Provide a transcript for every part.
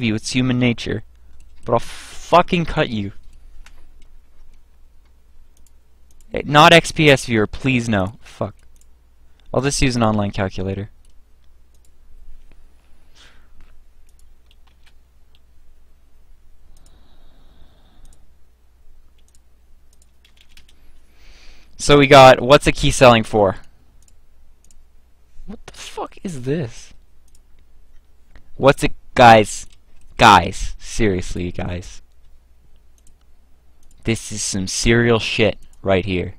of you. It's human nature. But I'll fucking cut you. Eh, Not XPS viewer, please no. Fuck. I'll just use an online calculator. So we got, what's a key selling for? What the fuck is this? What's it, guys? Guys, seriously, guys. This is some serial shit right here.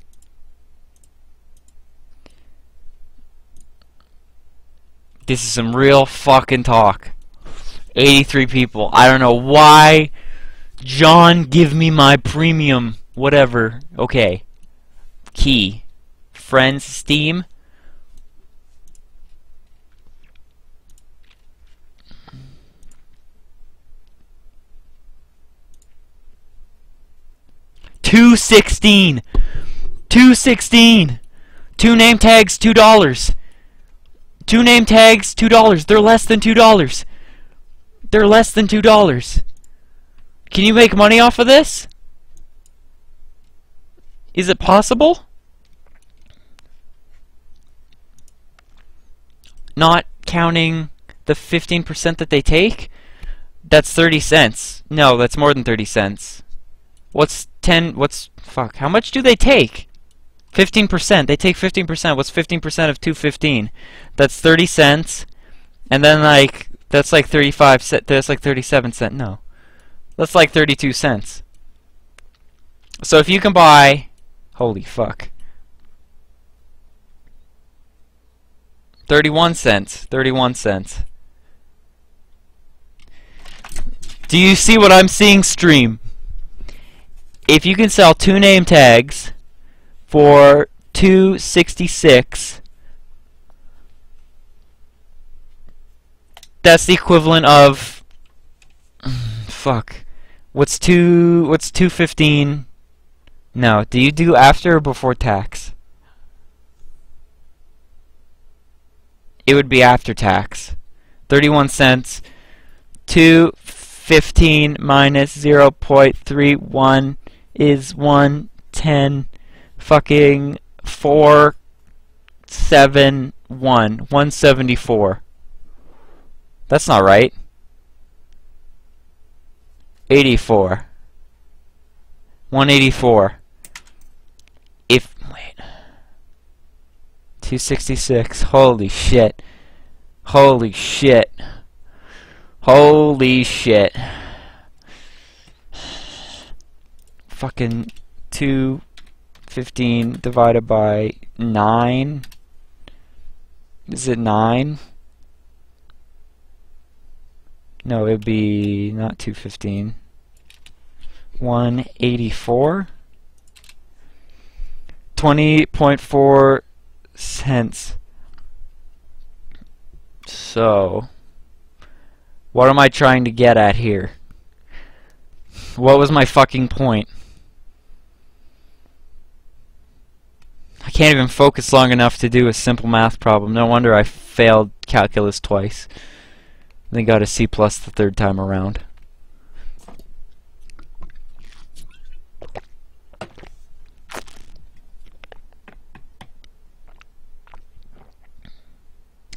This is some real fucking talk. 83 people. I don't know why. John, give me my premium. Whatever. Okay. Key. Friends, Steam. Two sixteen. Two sixteen. Two name tags, two dollars. Two name tags, two dollars. They're less than two dollars. They're less than two dollars. Can you make money off of this? Is it possible? Not counting the 15% that they take? That's 30 cents. No, that's more than 30 cents. What's 10 what's fuck, how much do they take? 15%. They take 15%. What's 15% of 215? That's 30 cents. And then like that's like 35 cent that's like 37 cent. No. That's like 32 cents. So if you can buy holy fuck. 31 cents. 31 cents. Do you see what I'm seeing stream? If you can sell two name tags for 266 that's the equivalent of fuck what's two what's 215 no do you do after or before tax? It would be after tax. 31 cents 215 minus 0.31 is 110 fucking 471 174 that's not right. 84 184 if wait. 266 holy shit. Holy shit. Holy shit fucking 215 divided by 9 is it 9 no it'd be not 215 184 20.4 cents. So what am I trying to get at here? What was my fucking point I can't even focus long enough to do a simple math problem. No wonder I failed calculus twice. Then got a C plus the third time around.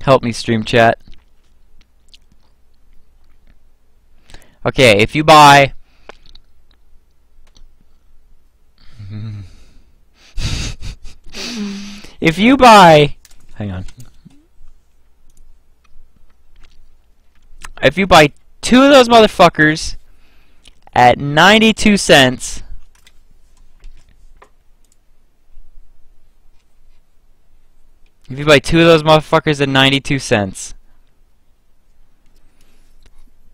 Help me stream chat. Okay, if you buy if you buy hang on if you buy two of those motherfuckers at 92 cents if you buy two of those motherfuckers at 92 cents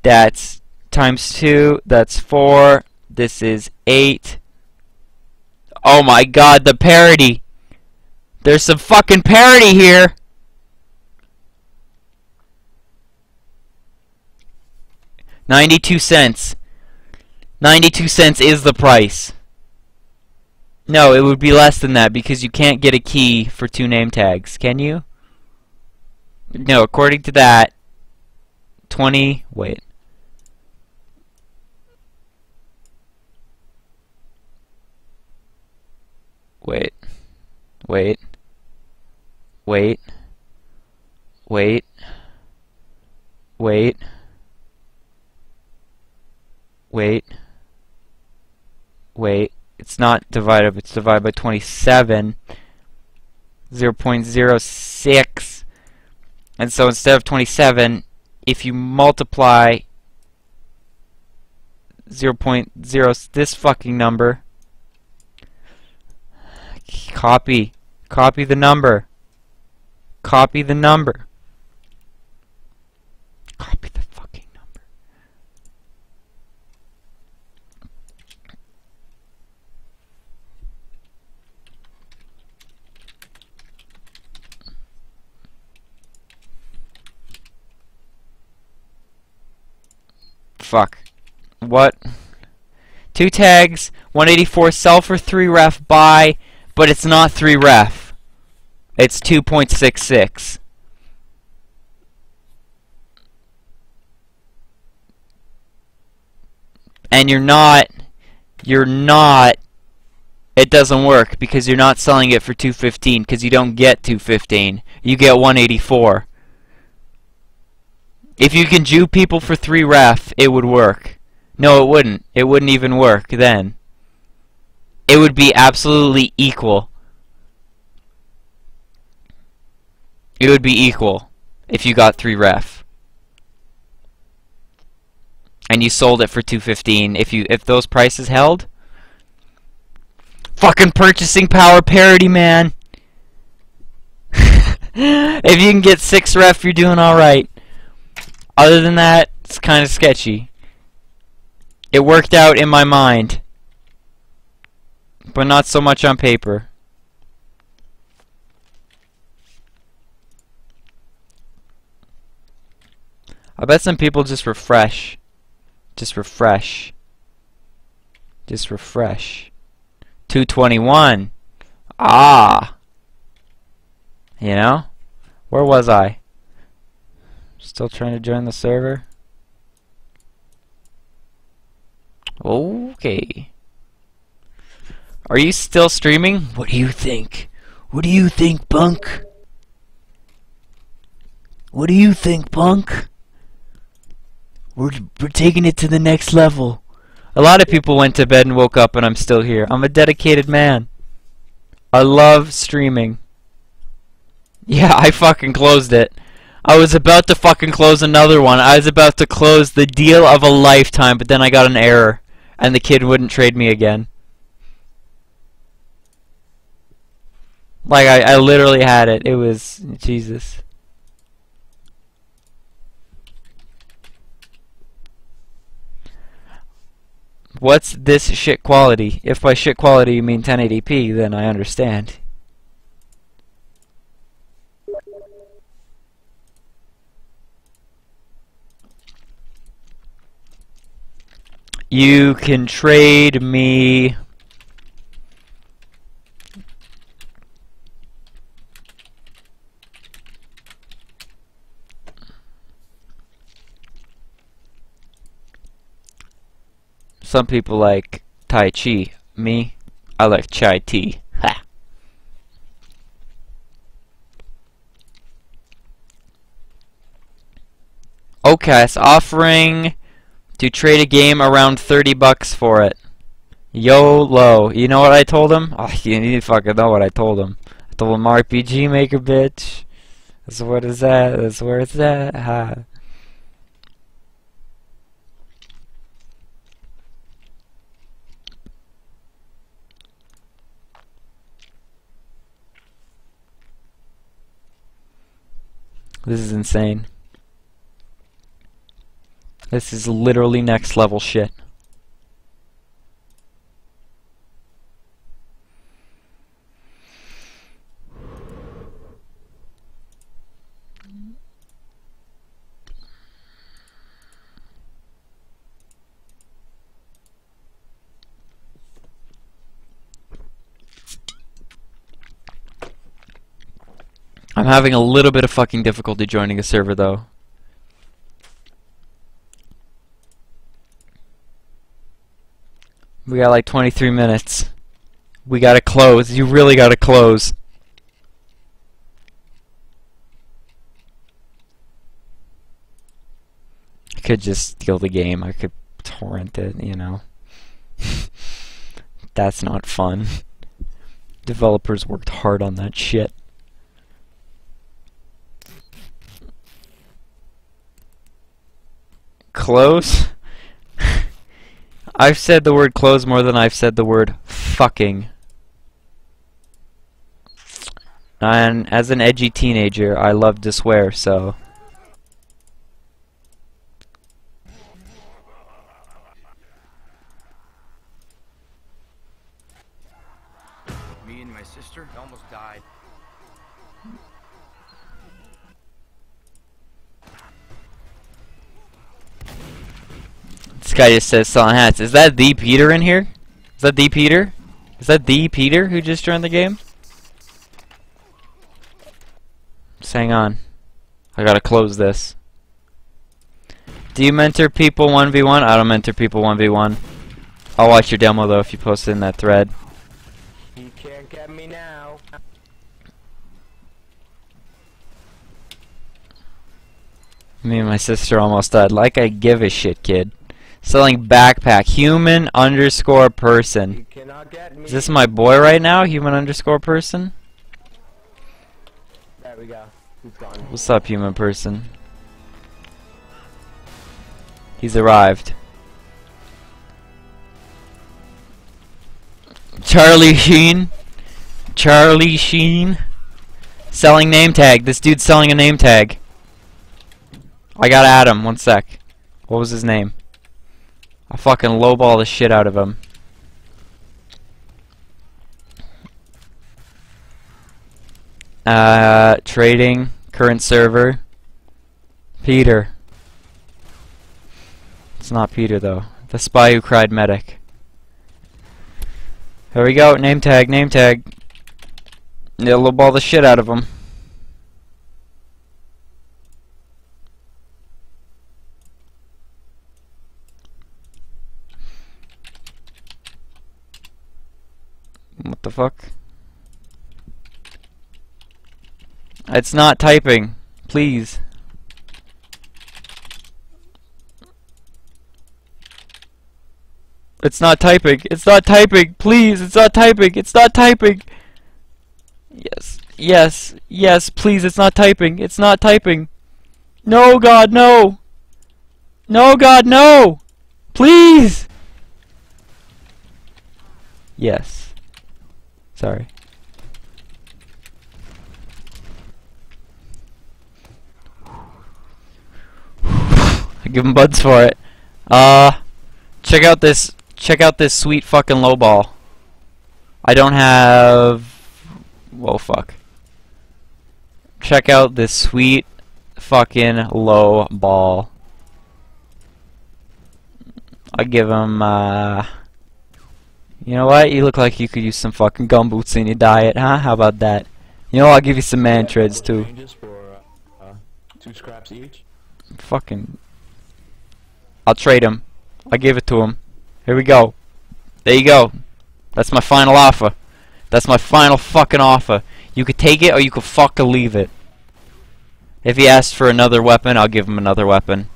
that's times two that's four this is eight. Oh my god the parity there's some fucking parody here. Ninety-two cents. Ninety-two cents is the price. No, it would be less than that because you can't get a key for two name tags, can you? No, according to that, 20, wait. Wait. Wait. Wait. Wait. Wait. Wait. Wait. It's not divided, it's divided by 27. 0 0.06. And so instead of 27, if you multiply 0 0.0 this fucking number, copy, copy the number, copy the number, copy the fucking number. Fuck. What? Two tags, 184 sell for 3 ref, buy, but it's not 3 ref. It's 2.66. And you're not, you're not, it doesn't work because you're not selling it for 215 because you don't get 215. You get 184. If you can Jew people for 3 ref, it would work. No, it wouldn't. It wouldn't even work then. It would be absolutely equal. It would be equal if you got 3 ref. And you sold it for 215 if you if those prices held. Fucking purchasing power parity, man. if you can get 6 ref, you're doing alright. Other than that, it's kind of sketchy. It worked out in my mind, but not so much on paper. I bet some people just refresh. Just refresh. Just refresh. 221. Ah. You know? Where was I? Still trying to join the server? Okay. Are you still streaming? What do you think? What do you think, punk? What do you think, punk? We're, we're taking it to the next level. A lot of people went to bed and woke up and I'm still here. I'm a dedicated man. I love streaming. Yeah, I fucking closed it. I was about to fucking close another one. I was about to close the deal of a lifetime, but then I got an error. And the kid wouldn't trade me again. Like, I, I literally had it. It was... Jesus. What's this shit quality? If by shit quality you mean 1080p, then I understand. You can trade me Some people like Tai Chi. Me, I like chai tea. Ha. OCAS offering to trade a game around 30 bucks for it. YOLO. You know what I told him? Oh, you need to fucking know what I told him. I told him RPG Maker, bitch. That's what is that? That's where it's at. Ha. This is insane. This is literally next level shit. having a little bit of fucking difficulty joining a server though. We got like 23 minutes. We gotta close. You really gotta close. I could just steal the game. I could torrent it, you know. That's not fun. Developers worked hard on that shit. Close? I've said the word close more than I've said the word fucking. And as an edgy teenager, I love to swear, so... guy just says selling hats. Is that the Peter in here? Is that the Peter? Is that the Peter who just joined the game? Just hang on. I gotta close this. Do you mentor people 1v1? I don't mentor people 1v1. I'll watch your demo though if you post it in that thread. You can't get me now. Me and my sister almost died. Like I give a shit, kid. Selling backpack. Human underscore person. You cannot get me. Is this my boy right now? Human underscore person? There we go. He's gone. What's up, human person? He's arrived. Charlie Sheen. Charlie Sheen. Selling name tag. This dude's selling a name tag. I gotta add him. One sec. What was his name? I'll fucking lowball the shit out of him. Uh, trading, current server. Peter. It's not Peter though. The spy who cried medic. Here we go, name tag, name tag. Yeah, lowball the shit out of him. What the fuck? It's not typing. Please. It's not typing. It's not typing. Please. It's not typing. It's not typing. Yes. Yes. Yes. Please. It's not typing. It's not typing. No, God, no. No, God, no. Please. Yes. Sorry. I give him buds for it. Uh, check out this. Check out this sweet fucking low ball. I don't have. Whoa, fuck. Check out this sweet fucking low ball. I give him. Uh, you know what? You look like you could use some fucking Gunboats in your diet, huh? How about that? You know, I'll give you some Mantreads too. For uh, uh, two scraps each. Fucking. I'll trade him. I give it to him. Here we go. There you go. That's my final offer. That's my final fucking offer. You could take it or you could fucking leave it. If he asks for another weapon, I'll give him another weapon.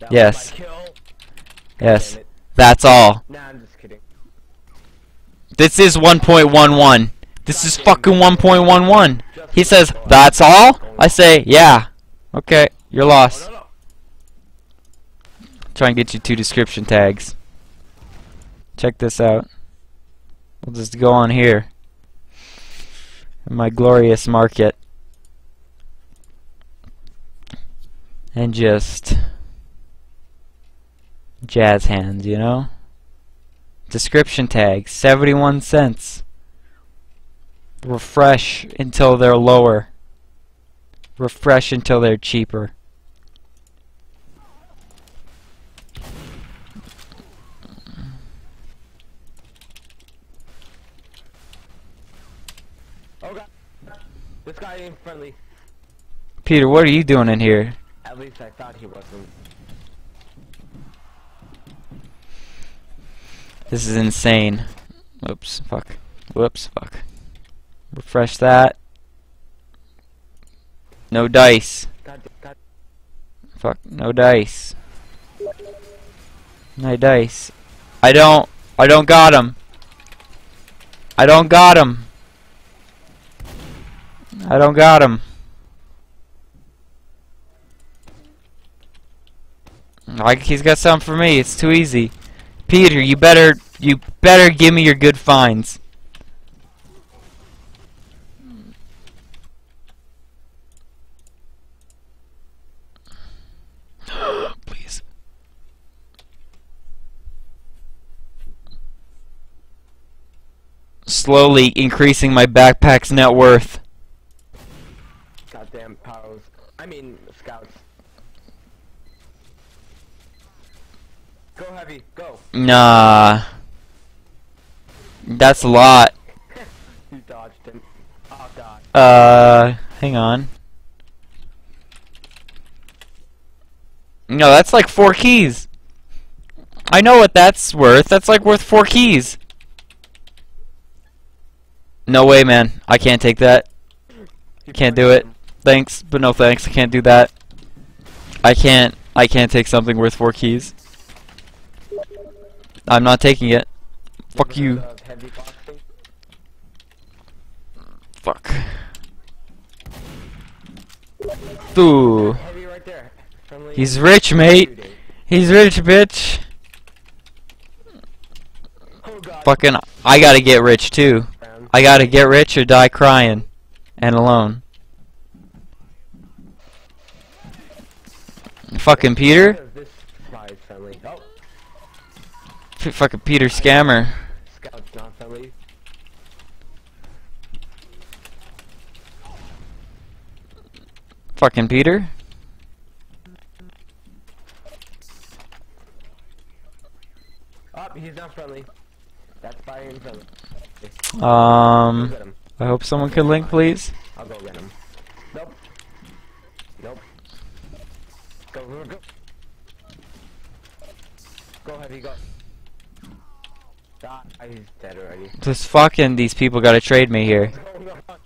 That Yes. Was my kill. Yes. That's all. Nah, I'm just kidding. This is 1.11. This is fucking 1.11. He says, that's all? I say, yeah. Okay, you're lost. Try and get you two description tags. Check this out. We'll just go on here. In my glorious market. And just jazz hands, you know? Description tag, 71 cents. Refresh until they're lower. Refresh until they're cheaper. Oh god. This guy ain't friendly. Peter, what are you doing in here? At least I thought he wasn't. This is insane. Oops, fuck. Whoops, fuck. Refresh that. No dice. Fuck, no dice. No dice. I don't, I don't got him. I don't got him. I don't got him. Like he's got something for me. It's too easy. Peter, you better, you better give me your good finds. Please. Slowly increasing my backpack's net worth. Goddamn powers. I mean, scouts. Go heavy, go. Nah. That's a lot. You dodged him. Oh. Uh, hang on. No, that's like four keys. I know what that's worth. That's like worth four keys. No way, man. I can't take that. Can't do it. Thanks, but no thanks. I can't do that. I can't. I can't take something worth four keys. I'm not taking it. Fuck you. Fuck. Ooh. He's rich, mate. He's rich, bitch. Fucking, I gotta get rich too. I gotta get rich or die crying and alone. Fucking Peter, What is This spy is friendly. Oh, F- fucking Peter scammer. scouts not friendly. Fucking Peter. Oh, he's not friendly. That's in friendly. Um. I hope someone could link, please. I'll go get him. Nope. Nope. Go, go, go. Go, heavy, go. He's dead already. Just fucking these people gotta trade me here. What's going on?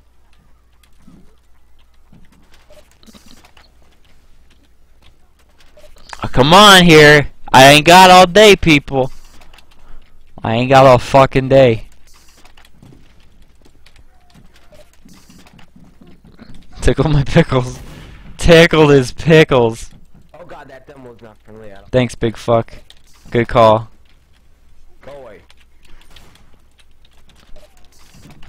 Oh, come on here. I ain't got all day, people. I ain't got all fucking day. Tickle my pickles. Tickled his pickles. Oh god, that demo's not friendly at all. Thanks, big fuck. Good call. Go away.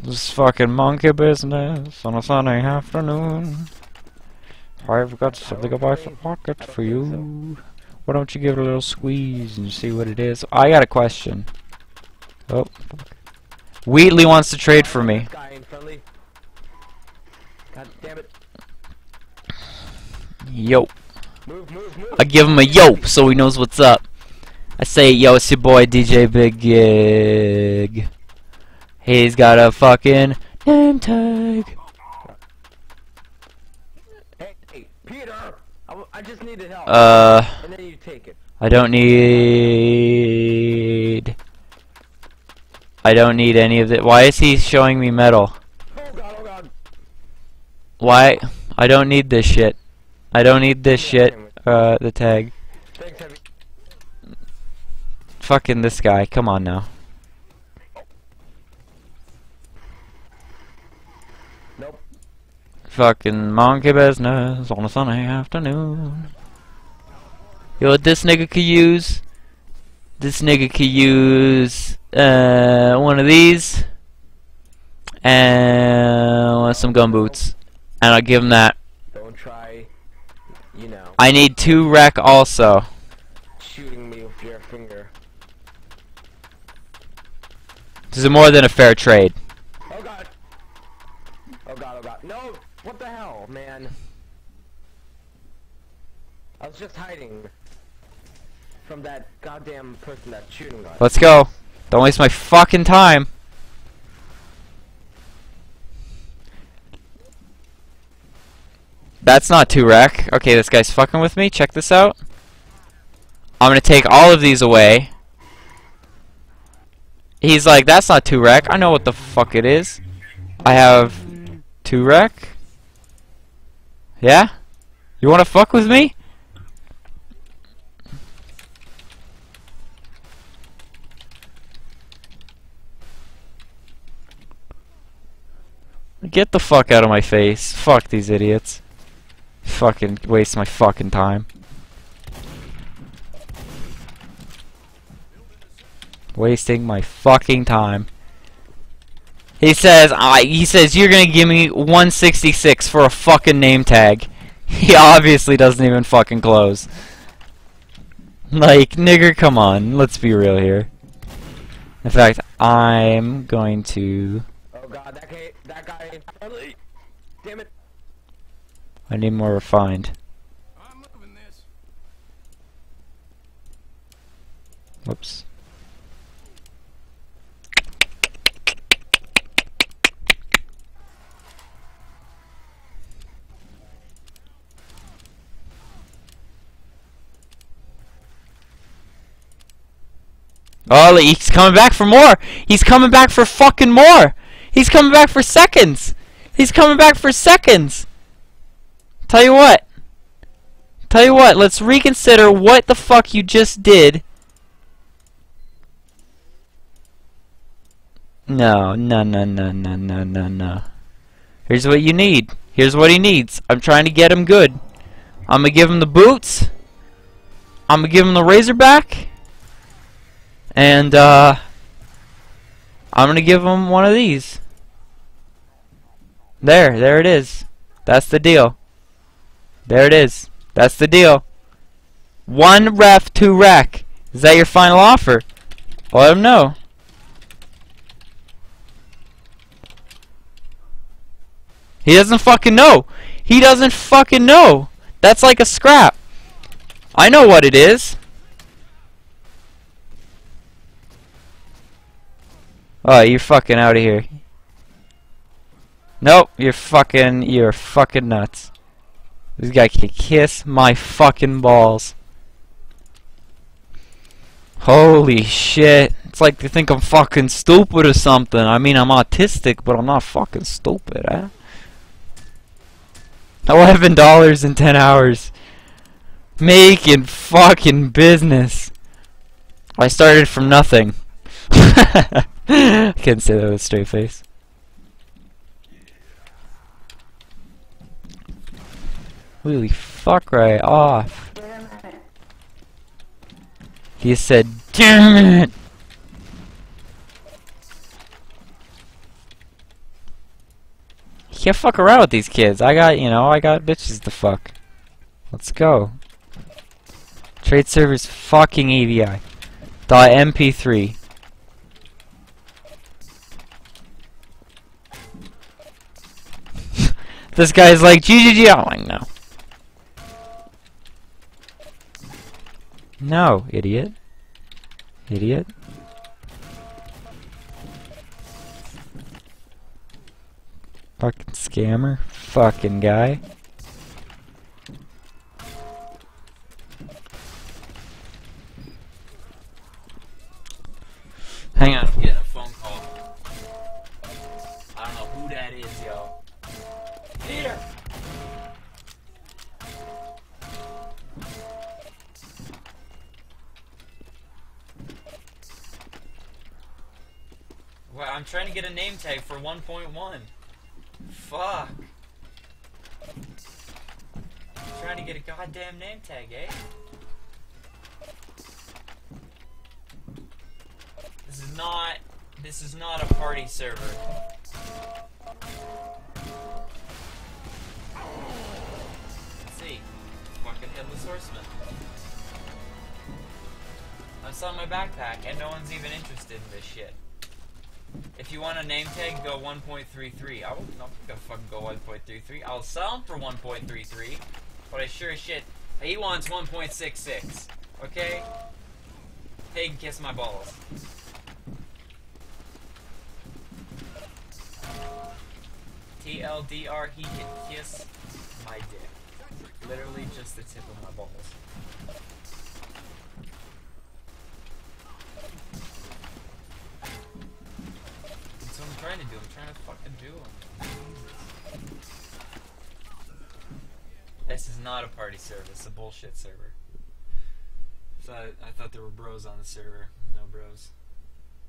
This fucking monkey business on a Sunday afternoon. I've got something in my pocket for you. Why don't you give it a little squeeze and see what it is? I got a question. Oh, fuck. Wheatley wants to trade for me. This guy ain't friendly. God damn it. Yo. Move, move, move. I give him a yo so he knows what's up. I say, yo, it's your boy DJ Big Gig. He's got a fucking name tag. Hey, hey, Peter! I, just needed help. Uh, and then you take it. I don't need. I don't need any of it. Why is he showing me metal? Oh god, oh god. Why? I don't need this shit. I don't need this shit. Uh, the tag. Thanks, heavy. Fucking this guy. Come on now. Fucking monkey business on a Sunday afternoon. Yo, what this nigga could use? This nigga could use uh one of these and some Gunboats, and I'll give him that. Don't try, you know, I need two wreck also. shooting me with your finger. This is more than a fair trade. Oh god. Oh god, oh god. No! What the hell, man? I was just hiding from that goddamn person that's shooting us. Let's go. Don't waste my fucking time. That's not two wreck. Okay, this guy's fucking with me. Check this out. I'm gonna take all of these away. He's like, that's not two wreck. I know what the fuck it is. I have two wreck. Yeah? You wanna fuck with me? Get the fuck out of my face. Fuck these idiots. Fucking waste my fucking time. Wasting my fucking time. He says, I. he says, you're gonna give me 166 for a fucking name tag. He obviously doesn't even fucking close. Like, nigger, come on. Let's be real here. In fact, I'm going to... Oh god, that guy, that guy, damn it. I need more refined. I'm moving this. Whoops. Oh, he's coming back for more. He's coming back for fucking more. He's coming back for seconds. He's coming back for seconds. Tell you what. Tell you what, let's reconsider what the fuck you just did. No, no, no, no, no, no, no, no. Here's what you need. Here's what he needs. I'm trying to get him good. I'm gonna give him the boots. I'm gonna give him the Razorback. And, uh... I'm gonna give him one of these. There, there it is. That's the deal. There it is. That's the deal. One ref, two rack. Is that your final offer? Let him know. He doesn't fucking know. He doesn't fucking know. That's like a scrap. I know what it is. Oh, you're fucking out of here. Nope, you're fucking, you're fucking nuts. This guy can kiss my fucking balls. Holy shit. It's like they think I'm fucking stupid or something. I mean, I'm autistic, but I'm not fucking stupid, eh? $11 in 10 hours. Making fucking business. I started from nothing. I can't say that with a straight face. Holy fuck right off. He said, damn it! Can't fuck around with these kids. I got, you know, I got bitches to fuck. Let's go. Trade servers fucking AVI. Dot MP3. This guy's like, GGG. I'm like, no. No, idiot. Idiot. Fucking scammer. Fucking guy. 1.1. Fuck. trying to get a goddamn name tag, eh? This is not. This is not a party server. Let's see. Fucking headless horseman. I'm selling my backpack, and no one's even interested in this shit. If you want a name tag, go 1.33. I will not fucking go 1.33. I'll sell him for 1.33, but I sure as shit. He wants 1.66. Okay? He can kiss my balls. TLDR, he can kiss my dick. Literally just the tip of my balls. trying to do. I'm trying to fucking do them. This is not a party server. It's a bullshit server. I thought, I thought there were bros on the server. No bros.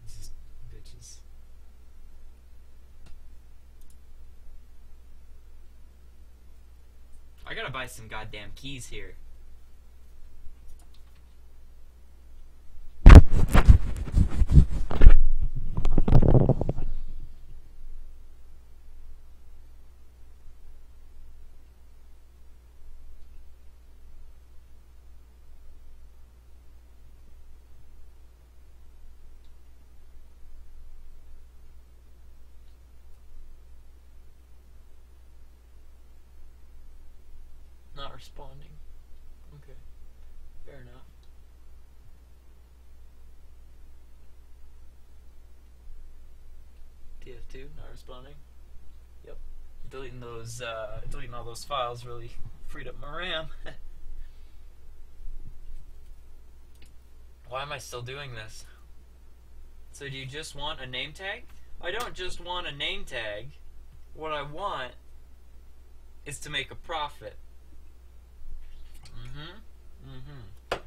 It's just bitches. I gotta buy some goddamn keys here. Not responding. Okay. Fair enough. TF2 not responding. Yep. Deleting those uh deleting all those files really freed up my RAM. Why am I still doing this? So do you just want a name tag? I don't just want a name tag. What I want is to make a profit. Mm-hmm.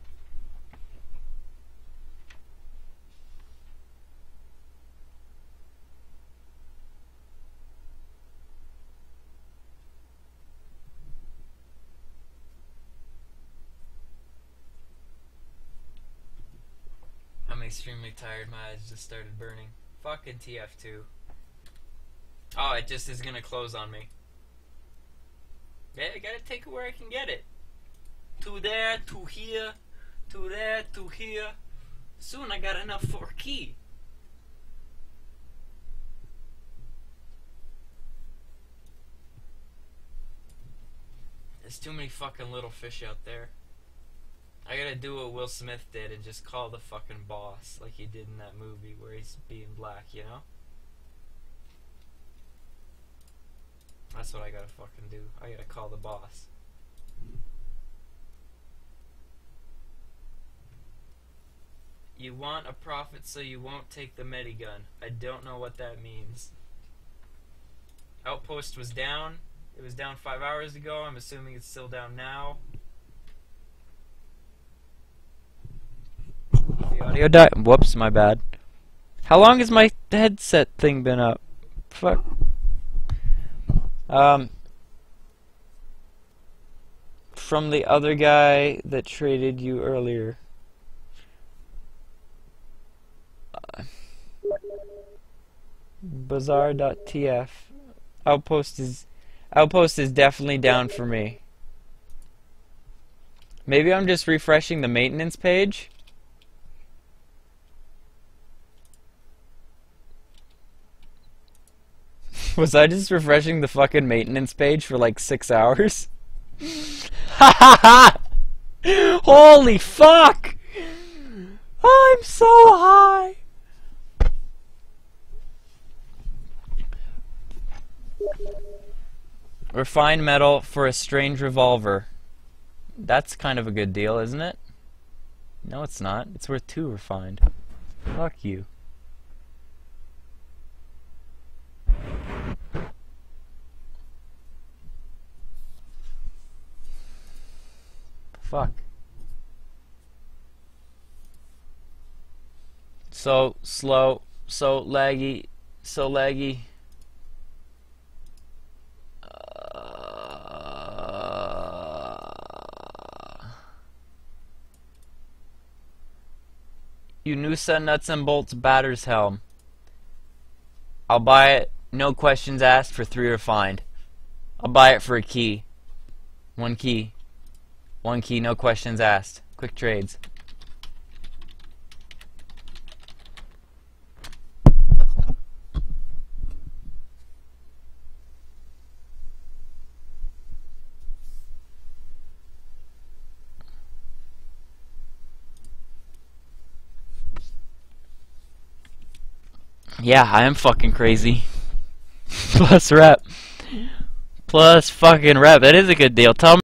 I'm extremely tired. My eyes just started burning. Fucking TF2. Oh, it just is gonna close on me. Yeah, I gotta take it where I can get it to there, to here, to there, to here. Soon I got enough for a key. There's too many fucking little fish out there. I gotta do what Will Smith did and just call the fucking boss like he did in that movie where he's being black, you know? That's what I gotta fucking do. I gotta call the boss. You want a profit so you won't take the medigun. I don't know what that means. Outpost was down. It was down five hours ago. I'm assuming it's still down now. The audio died. Whoops, my bad. How long has my headset thing been up? Fuck. Um. From the other guy that traded you earlier. Bazaar.tf. Outpost is Outpost is definitely down for me. Maybe I'm just refreshing the maintenance page. Was I just refreshing the fucking maintenance page for like six hours? Ha ha ha! Holy fuck! I'm so high! Refined metal for a strange revolver. That's kind of a good deal, isn't it? No, it's not. It's worth two refined. Fuck you. Fuck. So slow, so laggy, so laggy. Unusa Nuts and Bolts Batter's Helm. I'll buy it, no questions asked, for three refined. I'll buy it for a key. One key. One key, no questions asked. Quick trades. Yeah, I am fucking crazy. Plus rep. Plus fucking rep. That is a good deal. Tell me.